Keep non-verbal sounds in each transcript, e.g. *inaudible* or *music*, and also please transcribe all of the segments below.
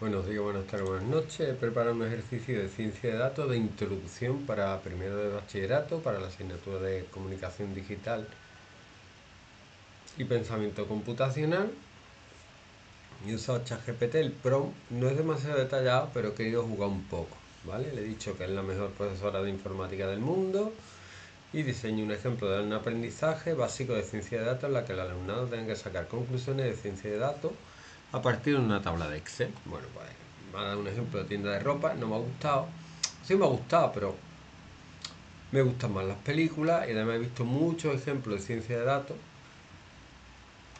Buenos días, buenas tardes, buenas noches. He preparado un ejercicio de ciencia de datos de introducción para primero de bachillerato, para la asignatura de comunicación digital y pensamiento computacional. Y usado ChatGPT, el PROM. No es demasiado detallado, pero he querido jugar un poco. ¿vale? Le he dicho que es la mejor profesora de informática del mundo y diseño un ejemplo de un aprendizaje básico de ciencia de datos en la que el alumnado tenga que sacar conclusiones de ciencia de datos a partir de una tabla de Excel. Bueno, pues me ha dado un ejemplo de tienda de ropa, no me ha gustado. Sí me ha gustado, pero me gustan más las películas y además he visto muchos ejemplos de ciencia de datos.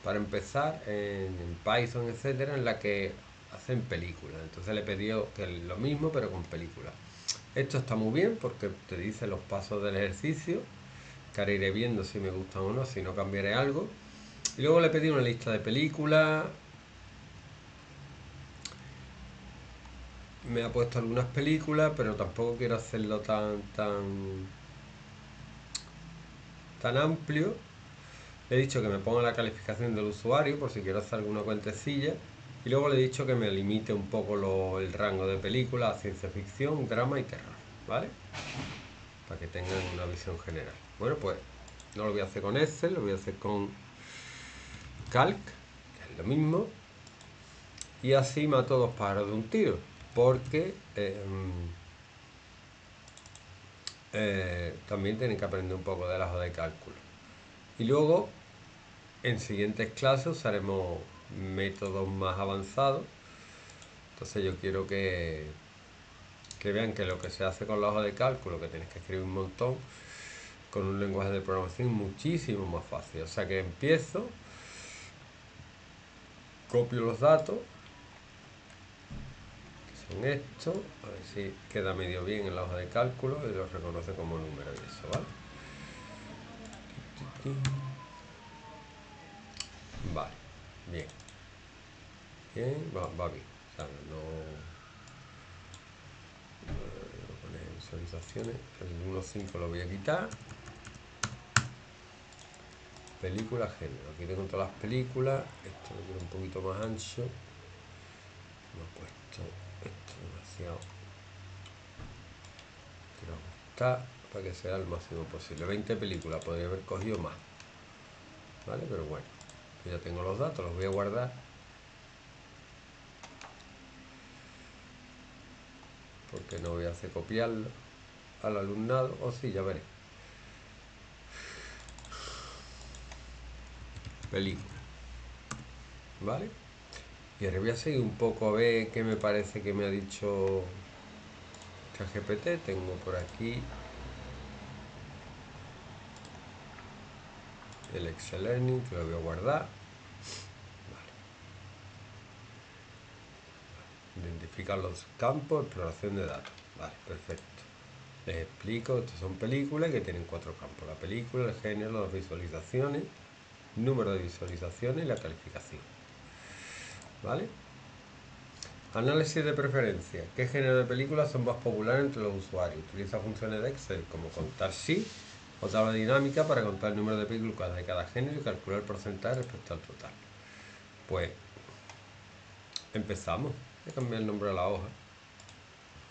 Para empezar, en, Python, etcétera, en la que hacen películas. Entonces le he pedido que lo mismo, pero con películas. Esto está muy bien porque te dice los pasos del ejercicio, que ahora iré viendo si me gustan o no, si no cambiaré algo. Y luego le pedido una lista de películas, me ha puesto algunas películas, pero tampoco quiero hacerlo tan tan tan amplio. Le he dicho que me ponga la calificación del usuario por si quiero hacer alguna cuentecilla. Y luego le he dicho que me limite un poco el rango de películas a ciencia ficción, drama y terror, ¿vale? Para que tengan una visión general. Bueno, pues no lo voy a hacer con Excel, lo voy a hacer con Calc, que es lo mismo. Y así mato dos pájaros de un tiro porque em, eh, también tienen que aprender un poco de la hoja de cálculo. Y luego, en siguientes clases usaremos métodos más avanzados. Entonces yo quiero que, que vean que lo que se hace con la hoja de cálculo, que tienes que escribir un montón, con un lenguaje de programación muchísimo más fácil. O sea que empiezo, copio los datos, en esto, a ver si queda medio bien en la hoja de cálculo y lo reconoce como número y eso, ¿vale? Vale, bien. Bien, va, va bien. O no, no poner visualizaciones. El 1.5 lo voy a quitar. Película, género. Aquí tengo todas las películas. Esto lo quiero un poquito más ancho. Lo he puesto para que sea el máximo posible. 20 películas podría haber cogido más. Vale pero bueno ya tengo los datos los voy a guardar. Porque no voy a hacer copiarlo al alumnado. O sí ya veré. Película. Vale y ahora voy a seguir un poco a ver qué me parece que me ha dicho ChatGPT. Tengo por aquí el Excel Learning que lo voy a guardar. Identificar los campos, exploración de datos. Vale, perfecto. Les explico, estos son películas que tienen cuatro campos. La película, el género, las visualizaciones, número de visualizaciones y la calificación. ¿Vale? Análisis de preferencia. ¿Qué género de películas son más populares entre los usuarios? Utiliza funciones de Excel como contar sí o tabla dinámica para contar el número de películas de cada género y calcular el porcentaje respecto al total. Pues empezamos. Voy a cambiar el nombre de la hoja.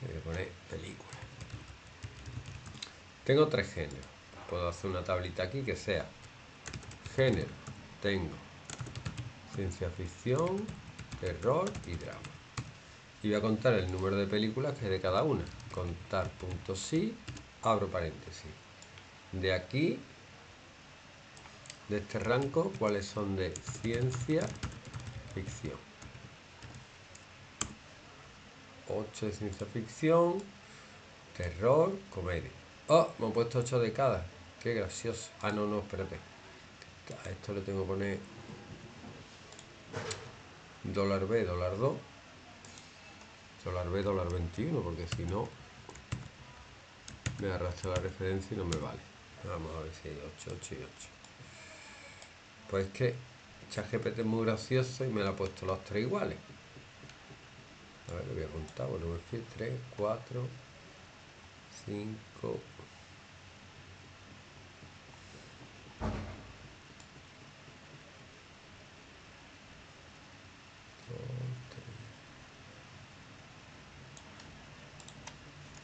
Voy a poner película. Tengo tres géneros. Puedo hacer una tablita aquí que sea género. Tengo ciencia ficción, terror y drama. Y voy a contar el número de películas que hay de cada una. Contar punto sí, abro paréntesis. De aquí, de este rango, cuáles son de ciencia ficción. 8 de ciencia ficción, terror, comedia. Oh, me he puesto 8 de cada. Qué gracioso. Ah, no, no, espérate. A esto le tengo que poner dólar B, dólar 2, dólar B, dólar 21, porque si no me arrastra la referencia y no me vale. Vamos a ver si hay 8, 8 y 8. Pues es que ChatGPT es muy gracioso y me lo ha puesto los tres iguales. A ver, lo voy a contar. Bueno, me fui 3, 4, 5,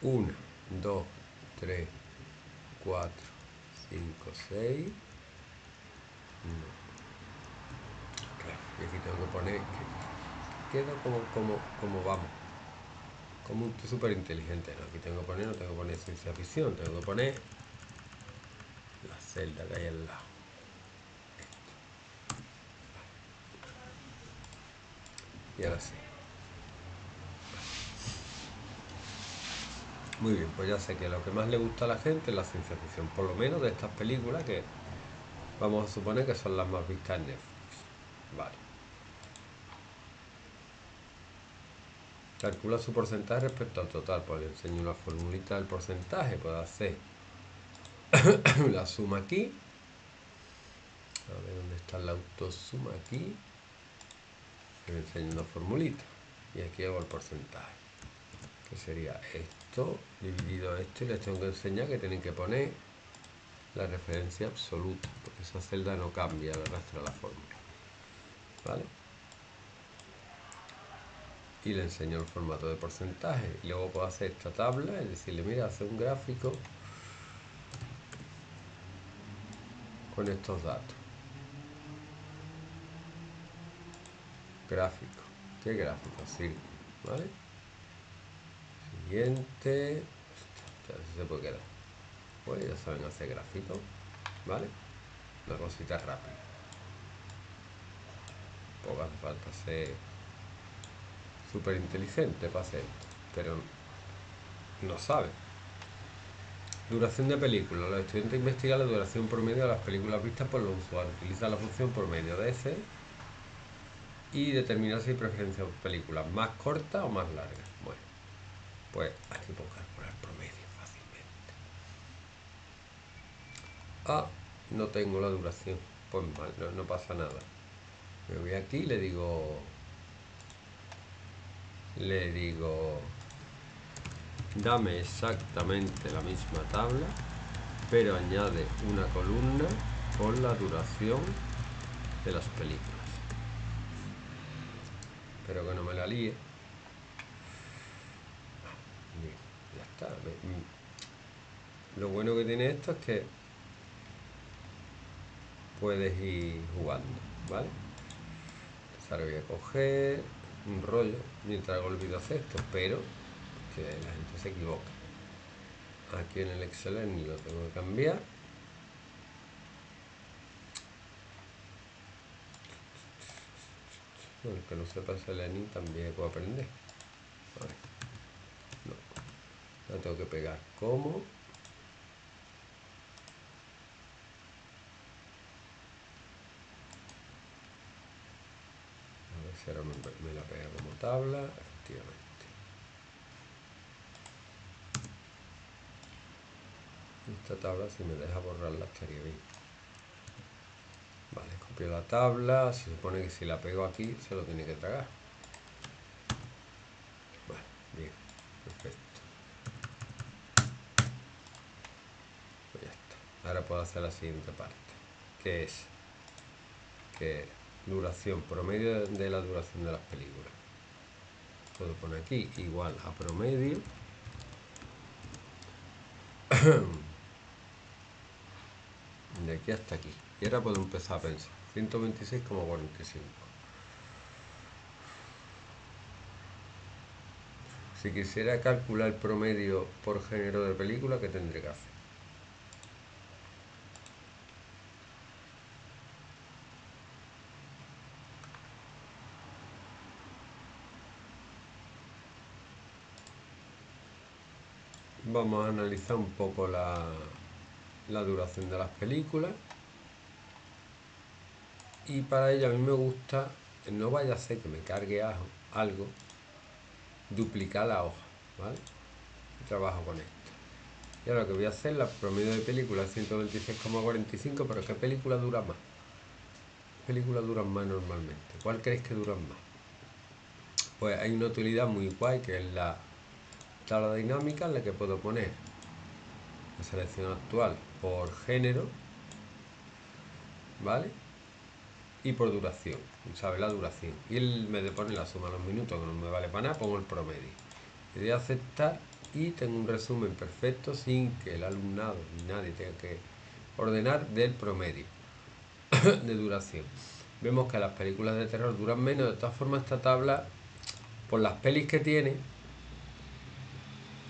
1, 2, 3, 4, 5, 6. Claro, y aquí tengo que poner que quedo como, como, como vamos. Como un súper inteligente. No, aquí tengo que poner, no tengo que poner ciencia ficción, tengo que poner la celda que hay al lado. Y ahora sí. Muy bien, pues ya sé que lo que más le gusta a la gente es la ciencia ficción, por lo menos de estas películas que vamos a suponer que son las más vistas en Netflix. Vale. Calcula su porcentaje respecto al total, pues le enseño una formulita del porcentaje, puedo hacer *coughs* la suma aquí. A ver dónde está la autosuma aquí. Le enseño una formulita. Y aquí hago el porcentaje. Que sería esto dividido esto y les tengo que enseñar que tienen que poner la referencia absoluta, porque esa celda no cambia resto de la fórmula. ¿Vale? Y le enseño el formato de porcentaje. Y luego puedo hacer esta tabla y decirle, mira, hace un gráfico con estos datos. Gráfico. ¿Qué gráfico? Círculo. ¿Vale? Siguiente. Ya se puede quedar. Pues ya saben hacer gráfico. ¿Vale? Una cosita rápida. Poco hace falta ser súper inteligente para hacer. Pero no sabe. Duración de película. Los estudiantes investigan la duración promedio de las películas vistas por los usuarios. Utiliza la función por medio de ese y determinar si hay preferencia por películas más cortas o más largas. Bueno, pues aquí puedo calcular promedio fácilmente. Ah, no tengo la duración. Pues mal, no, pasa nada. Me voy aquí y le digo... Le digo dame exactamente la misma tabla, pero añade una columna con la duración de las películas. Espero que no me la líe. Bien, ya Lo bueno que tiene esto es que puedes ir jugando, ¿vale? Ahora voy a coger un rollo mientras hago el video esto, pero que la gente se equivoca. Aquí en el Excel lo tengo que cambiar. el que no sepa Selenium también puedo aprender. Tengo que pegar como. A ver si ahora me, me la pega como tabla. Efectivamente. esta tabla si me deja borrarla estaría bien vale, copio la tabla se supone que si la pego aquí se lo tiene que tragar vale, bien, perfecto pues ya está ahora puedo hacer la siguiente parte que es que duración, promedio de la duración de las películas puedo poner aquí igual a promedio *coughs* de aquí hasta aquí. Y ahora puedo empezar a pensar. 126,45. Si quisiera calcular el promedio por género de película, ¿qué tendré que hacer? Vamos a analizar un poco la, duración de las películas y para ello a mí me gusta no vaya a ser que me cargue algo duplicar la hoja ¿vale? trabajo con esto y ahora lo que voy a hacer la promedio de películas 126,45 pero ¿qué película dura más? ¿qué película duran más normalmente? ¿cuál creéis que duran más? pues hay una utilidad muy guay que es la tabla dinámica en la que puedo poner la selección actual por género, ¿vale? Y por duración, sabe la duración. Y él me pone la suma de los minutos, que no me vale para nada, pongo el promedio. Le voy a aceptar y tengo un resumen perfecto sin que el alumnado ni nadie tenga que ordenar del promedio *coughs* de duración. Vemos que las películas de terror duran menos, de todas formas esta tabla, por las pelis que tiene,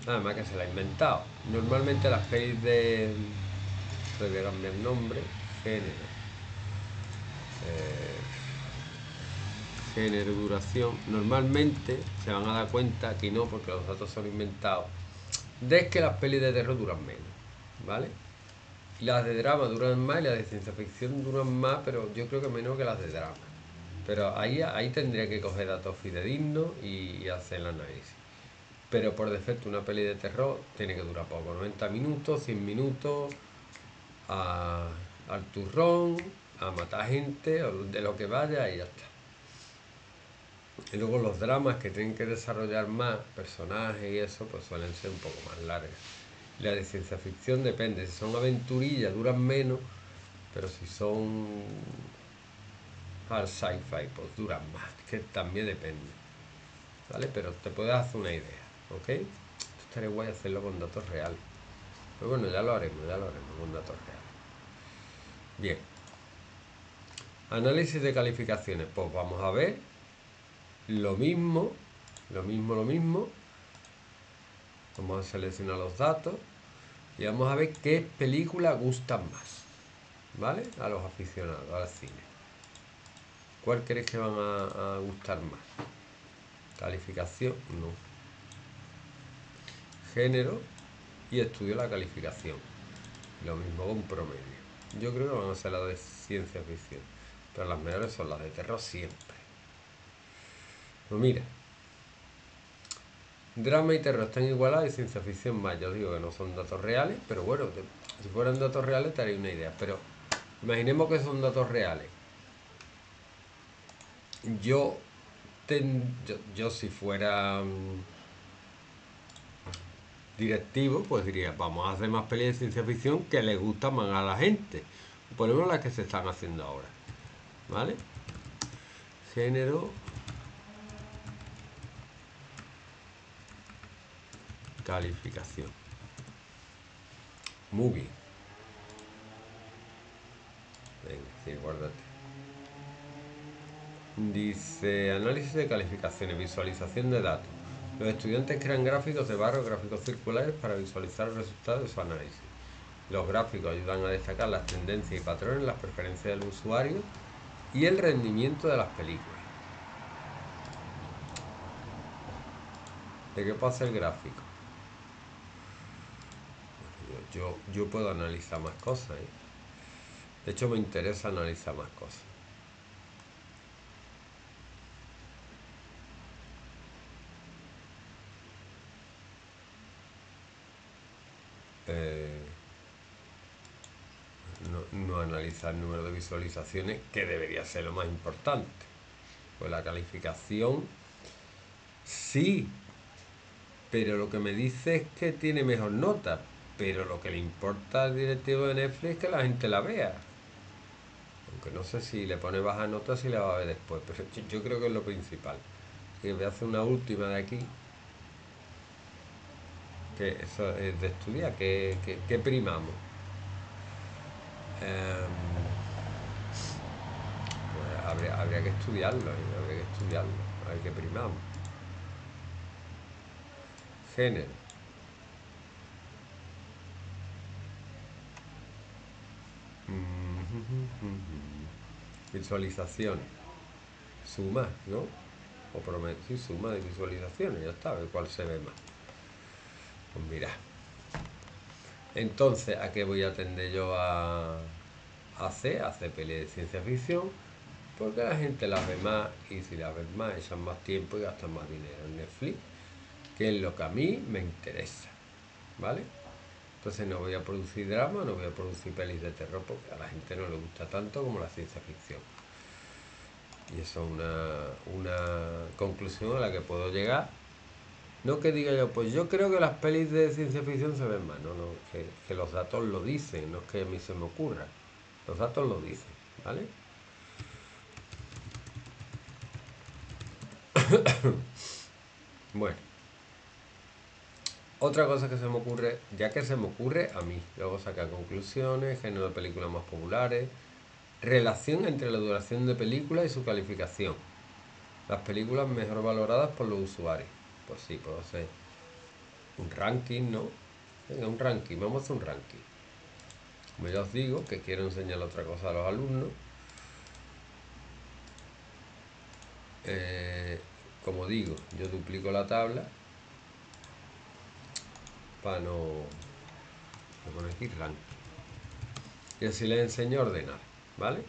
nada más que se la ha inventado. Normalmente las pelis de... el nombre, género. Eh, género, duración, normalmente se van a dar cuenta que no, porque los datos son inventados, de que las pelis de terror duran menos, ¿vale? Las de drama duran más y las de ciencia ficción duran más, pero yo creo que menos que las de drama. Pero ahí, ahí tendría que coger datos fidedignos y, hacer el análisis. Pero por defecto una peli de terror tiene que durar poco, 90 minutos, 100 minutos, al turrón, a matar gente, de lo que vaya y ya está. Y luego los dramas que tienen que desarrollar más personajes y eso, pues suelen ser un poco más largas. La de ciencia ficción depende, si son aventurillas duran menos, pero si son al sci-fi pues duran más, que también depende. ¿Vale? Pero te puedes hacer una idea, ¿ok? Esto estaría guay hacerlo con datos reales. Pero bueno, ya lo haremos, ya lo haremos con datos reales. Bien. Análisis de calificaciones. Pues vamos a ver lo mismo, lo mismo, lo mismo. Vamos a seleccionar los datos y vamos a ver qué películas gustan más. ¿Vale? A los aficionados al cine. ¿Cuál crees que van a, gustar más? Calificación, no. Género y estudio la calificación. Lo mismo con promedio. Yo creo que van a ser las de ciencia ficción. Pero las mejores son las de terror siempre. Pues mira, drama y terror están igualados y ciencia ficción más. Yo digo que no son datos reales, pero bueno, si fueran datos reales te haría una idea. Pero imaginemos que son datos reales. Yo, yo, si fuera mm, directivo, pues diría, vamos a hacer más pelis de ciencia ficción que les gustan más a la gente. Ponemos las que se están haciendo ahora. ¿Vale? Género, Calificación. Movie. Venga, sí, guárdate. Dice análisis de calificaciones, visualización de datos. Los estudiantes crean gráficos de barros, gráficos circulares para visualizar el resultado de su análisis. Los gráficos ayudan a destacar las tendencias y patrones, las preferencias del usuario y el rendimiento de las películas. ¿De qué pasa el gráfico? yo, puedo analizar más cosas. ¿eh? De hecho, me interesa analizar más cosas. Eh, no, no, el número de visualizaciones, que debería ser lo más importante. Pues la calificación, sí, pero lo que me dice es que tiene mejor nota, pero lo que le importa al directivo de Netflix es que la gente la vea. Aunque no sé si le pone baja nota si la va a ver después, pero yo creo que es lo principal. Y voy a hacer una última de aquí. Que eso es de estudiar, que, primamos. Em, habría, habría, que estudiarlo, habría que estudiarlo, a ver qué primamos. Género. Visualización. Suma, ¿no? O prometo, suma de visualizaciones, ya está, a ver cuál se ve más. Pues mira. Entonces, ¿a qué voy a atender yo a? A hacer peli de ciencia ficción, porque la gente la ve más y si la ven más, echan más tiempo y gastan más dinero en Netflix, que es lo que a mí me interesa. ¿Vale? Entonces no voy a producir drama, no voy a producir pelis de terror porque a la gente no le gusta tanto como la ciencia ficción. Y eso es una, conclusión a la que puedo llegar. No que diga yo, pues yo creo que las pelis de ciencia ficción se ven más, no, no, que los datos lo dicen, no es que a mí se me ocurra. Los datos lo dicen, ¿vale? *coughs* bueno. Otra cosa que se me ocurre, ya que se me ocurre a mí, luego sacar conclusiones, género de películas más populares, relación entre la duración de película y su calificación. Las películas mejor valoradas por los usuarios. Pues sí, puedo hacer un ranking, ¿no? Venga, un ranking, vamos a hacer un ranking. Como ya os digo, que quiero enseñar otra cosa a los alumnos. Eh, como digo, yo duplico la tabla para no, no poner aquí ranking. Y así les enseño a ordenar, ¿vale?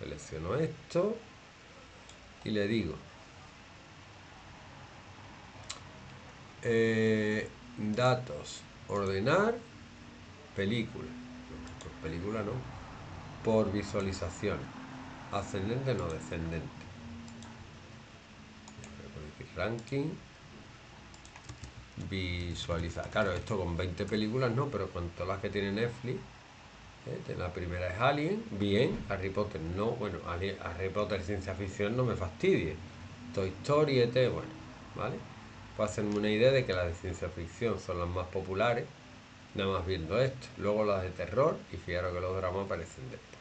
Selecciono esto y le digo eh, datos, ordenar, película. Por película no. Por visualización. Ascendente no descendente. Ranking. Visualizar. Claro, esto con 20 películas no, pero con todas las que tiene Netflix. ¿eh? La primera es Alien, bien. Harry Potter no. Bueno, Harry Potter ciencia ficción no me fastidie. Toy Story, ET, bueno, ¿vale? Para hacerme una idea de que las de ciencia ficción son las más populares nada más viendo esto. Luego las de terror y fijaros que los dramas aparecen después.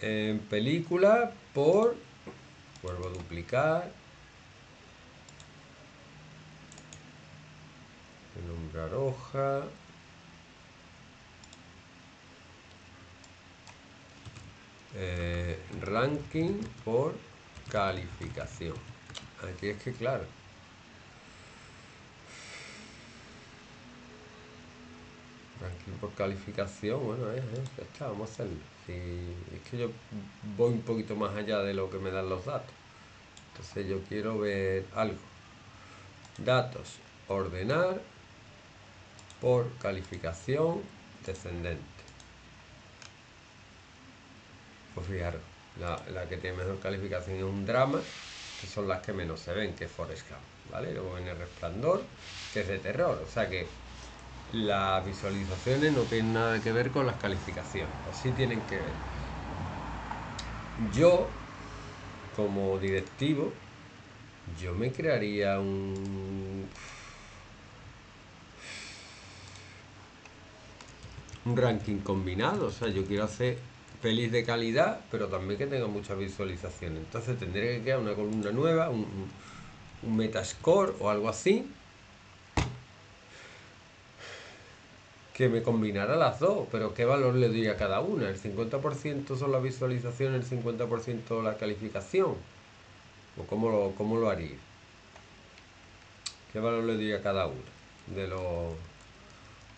En película por, vuelvo a duplicar, nombrar hoja, eh, ranking por calificación. Aquí es que claro, Ranking por calificación, bueno, es, está, vamos a hacerlo. Es que yo voy un poquito más allá de lo que me dan los datos. Entonces yo quiero ver algo. Datos, ordenar por calificación descendente. Pues fijaros, la, que tiene mejor calificación es un drama, que son las que menos se ven, que es Forest ¿vale? Luego viene Resplandor, que es de terror, o sea que las visualizaciones no tienen nada que ver con las calificaciones, o sí tienen que ver. Yo, como directivo, yo me crearía un, un ranking combinado, o sea, yo quiero hacer pelis de calidad, pero también que tenga muchas visualizaciones. Entonces tendría que crear una columna nueva, un, un metascore o algo así, que me combinara las dos, pero ¿qué valor le doy a cada una? ¿El 50% son las visualizaciones, el 50% la calificación? ¿O cómo lo, cómo lo haría? ¿Qué valor le doy a cada uno de los,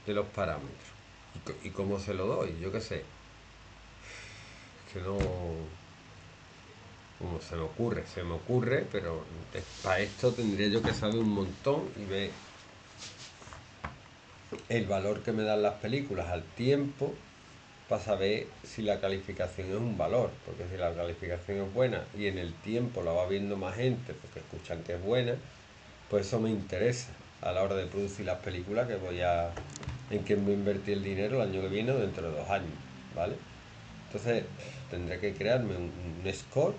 de los parámetros? ¿Y, cómo se lo doy? Yo qué sé. Es que no... Como se me ocurre, se me ocurre, pero para esto tendría yo que saber un montón y ver el valor que me dan las películas al tiempo para saber si la calificación es un valor, porque si la calificación es buena y en el tiempo la va viendo más gente porque escuchan que es buena, pues eso me interesa a la hora de producir las películas que voy a en que voy a invertir el dinero el año que viene o dentro de dos años, ¿vale? Entonces tendré que crearme un, score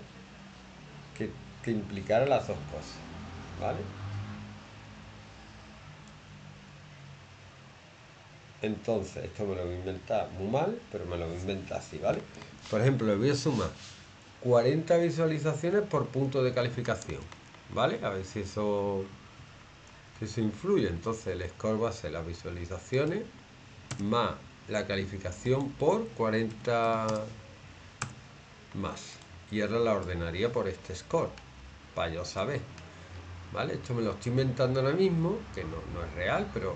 que, que implicara las dos cosas, ¿vale? Entonces, esto me lo voy a inventar muy mal, pero me lo voy a inventar así, ¿vale? Por ejemplo, le voy a sumar 40 visualizaciones por punto de calificación, ¿vale? A ver si eso, si eso influye. Entonces, el score va a ser las visualizaciones más la calificación por 40 más. Y ahora la ordenaría por este score, para yo saber. ¿Vale? Esto me lo estoy inventando ahora mismo, que no, no es real, pero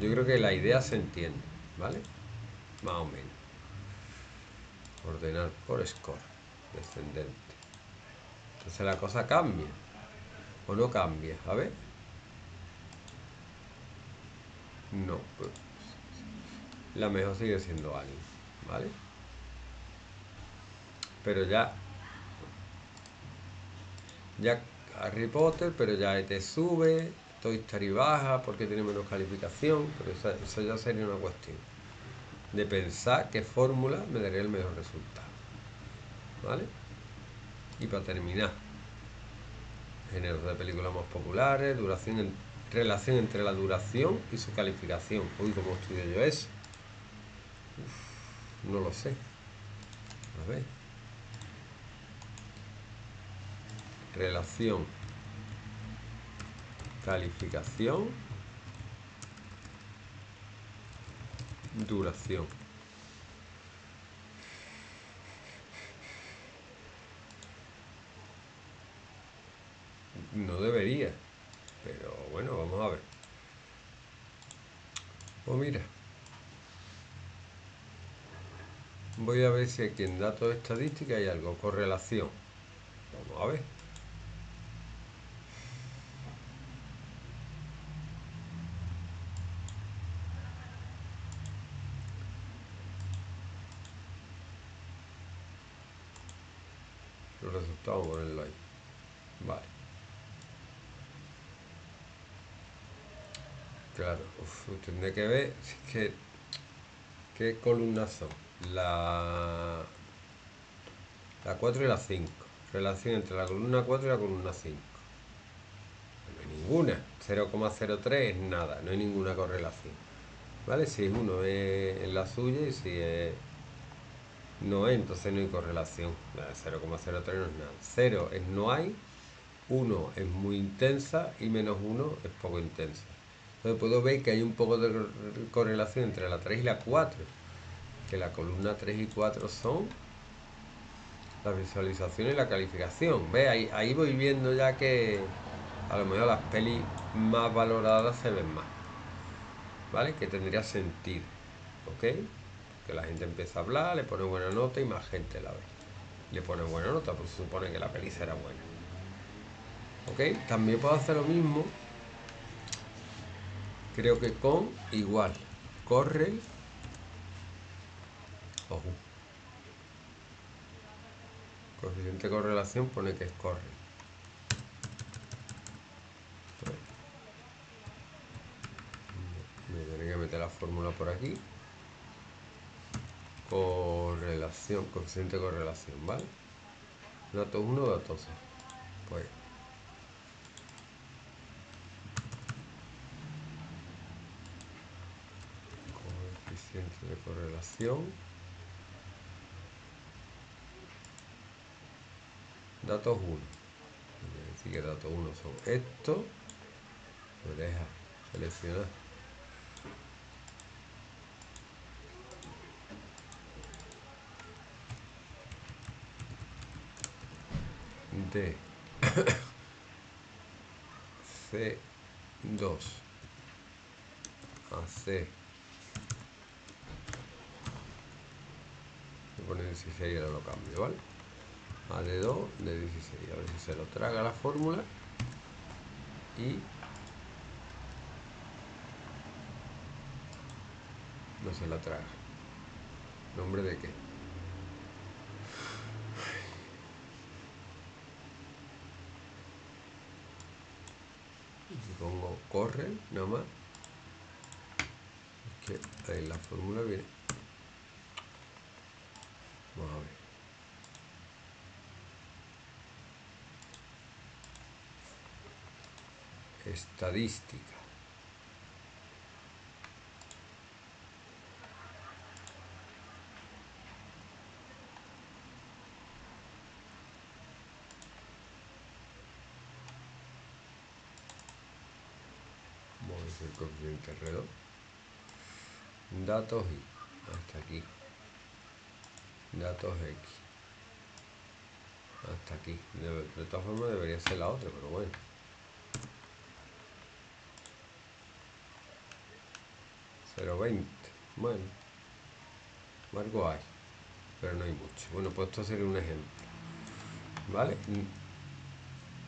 yo creo que la idea se entiende, ¿vale? Más o menos. Ordenar por score, descendente. Entonces la cosa cambia. O no cambia, a ver. No, pues, la mejor sigue siendo alguien, ¿vale? Pero ya, ya Harry Potter, pero ya te sube, Toy Story baja porque tiene menos calificación, pero eso, ya sería una cuestión de pensar qué fórmula me daría el mejor resultado. ¿Vale? Y para terminar, géneros de películas más populares, duración relación entre la duración y su calificación. Uy, ¿cómo estudio yo eso? no lo sé. A ver. Relación. Calificación. Duración. No debería. Pero bueno, vamos a ver. Pues mira. Voy a ver si aquí en datos estadísticos hay algo, correlación. Vamos a ver. Los resultados, ponerlo ahí. Vale. Claro, uf, tendré que ver que, qué columnas son la, la 4 y la 5. Relación entre la columna 4 y la columna 5. No hay ninguna. 0,03 es nada, no hay ninguna correlación. ¿Vale? Si es 1 es en la suya y si es no es, entonces no hay correlación. 0,03 no es nada. 0 es no hay, 1 es muy intensa y menos 1 es poco intensa. Entonces puedo ver que hay un poco de correlación entre la 3 y la 4 que la columna 3 y 4 son la visualización y la calificación. ¿Ve? Ahí, ahí voy viendo ya que a lo mejor las pelis más valoradas se ven más. ¿Vale? Que tendría sentido. ¿Ok? Que la gente empieza a hablar, le pone buena nota y más gente la ve. Le pone buena nota, pues supone que la peli será buena. ¿Ok? También puedo hacer lo mismo. Creo que con igual. Corre Ojo. Coeficiente de correlación pone que es corre. Me tendré que meter la fórmula por aquí. Correlación, coeficiente de correlación, ¿vale? Dato 1, dato 2. Pues coeficiente de correlación. Datos 1 decir que datos 1 son estos me deja seleccionar de C2 a C. Voy a poner 16 y ahora lo cambio, ¿vale? a de 2 de 16 a ver si se lo traga la fórmula. Y no se la traga. Nombre de qué pongo corre nada más. Es que ahí la fórmula viene. Vamos a ver. Estadística. El coeficiente alrededor. Datos y hasta aquí. Datos X. Hasta aquí. de todas formas debería ser la otra, pero bueno. 0,20. Bueno, algo hay, pero no hay mucho. Bueno, pues esto sería un ejemplo. ¿Vale?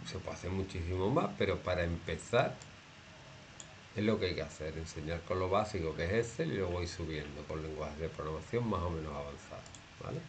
Se puede hacer muchísimo más, pero para empezar es lo que hay que hacer, enseñar con lo básico que es Excel y luego ir subiendo con lenguajes de programación más o menos avanzados. ¿Vale?